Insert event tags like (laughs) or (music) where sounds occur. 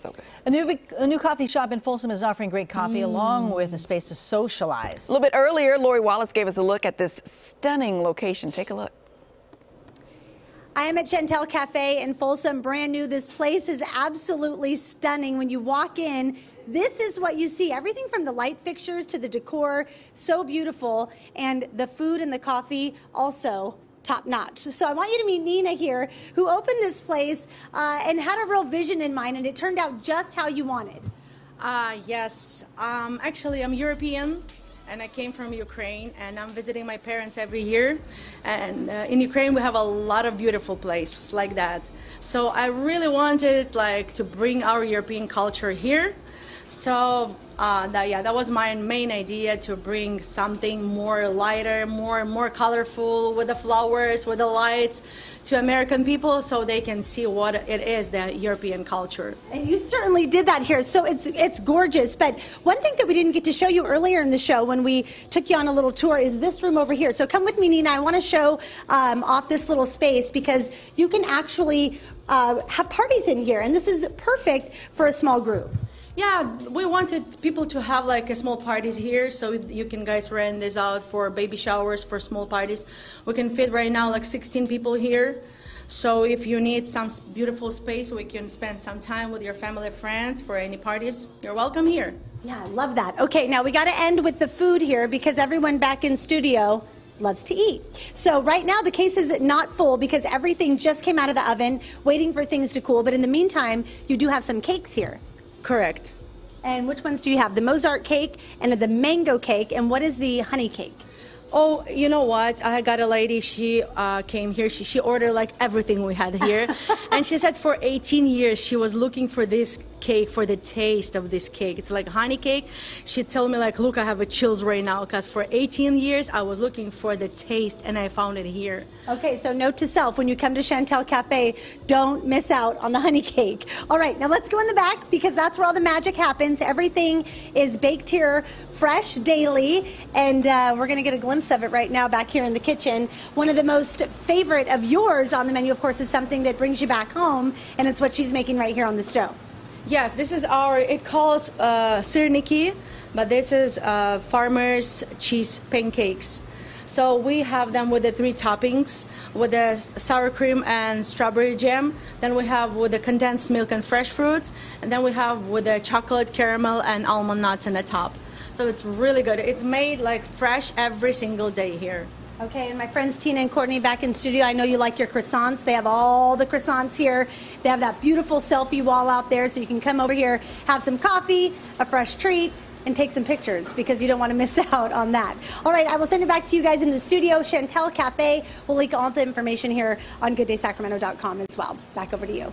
So good. A new, a new coffee shop in Folsom is offering great coffee mm. along with a space to socialize. A little bit earlier, Lori Wallace gave us a look at this stunning location. Take a look. I am at Chant'el Cafe in Folsom, brand new. This place is absolutely stunning. When you walk in, this is what you see. Everything from the light fixtures to the decor, so beautiful. And the food and the coffee also top notch. So I want you to meet Nina here, who opened this place uh, and had a real vision in mind, and it turned out just how you wanted. Uh, yes, um, actually, I'm European. And I came from Ukraine, and I'm visiting my parents every year. And uh, in Ukraine, we have a lot of beautiful places like that. So I really wanted, like, to bring our European culture here. So uh, that, yeah, that was my main idea to bring something more lighter, more more colorful with the flowers, with the lights to American people so they can see what it is, the European culture. And you certainly did that here. So it's it's gorgeous. But one thing that we didn't get to show you earlier in the show when we took you on a little tour is this room over here. So come with me, Nina. I want to show um, off this little space because you can actually uh, have parties in here, and this is perfect for a small group. Yeah, we wanted people to have like a small parties here, so you can guys rent this out for baby showers, for small parties. We can fit right now like 16 people here. So if you need some beautiful space we can spend some time with your family friends for any parties, you're welcome here. Yeah, I love that. Okay, now we got to end with the food here because everyone back in studio loves to eat. So right now the case is not full because everything just came out of the oven, waiting for things to cool. But in the meantime, you do have some cakes here. Correct. And which ones do you have? The Mozart cake and the mango cake, and what is the honey cake? Oh, you know what? I got a lady. She uh, came here. She, she ordered like everything we had here, (laughs) and she said for 18 years she was looking for this cake for the taste of this cake. It's like honey cake. She told me like, look, I have a chills right now because for 18 years I was looking for the taste and I found it here. Okay, so note to self: when you come to Chant'el Cafe, don't miss out on the honey cake. All right, now let's go in the back because that's where all the magic happens. Everything is baked here fresh daily, and uh, we're going to get a glimpse of it right now back here in the kitchen. One of the most favorite of yours on the menu, of course, is something that brings you back home, and it's what she's making right here on the stove. Yes, this is our, it calls uh, sirniki, but this is uh, farmer's cheese pancakes. So we have them with the three toppings, with the sour cream and strawberry jam. Then we have with the condensed milk and fresh fruits, and then we have with the chocolate caramel and almond nuts on the top. So it's really good. It's made like fresh every single day here. Okay, and my friends Tina and Courtney back in studio. I know you like your croissants. They have all the croissants here. They have that beautiful selfie wall out there, so you can come over here, have some coffee, a fresh treat, and take some pictures because you don't want to miss (laughs) out on that. All right, I will send it back to you guys in the studio. Chant'el Cafe will link all the information here on GoodDaySacramento.com as well. Back over to you.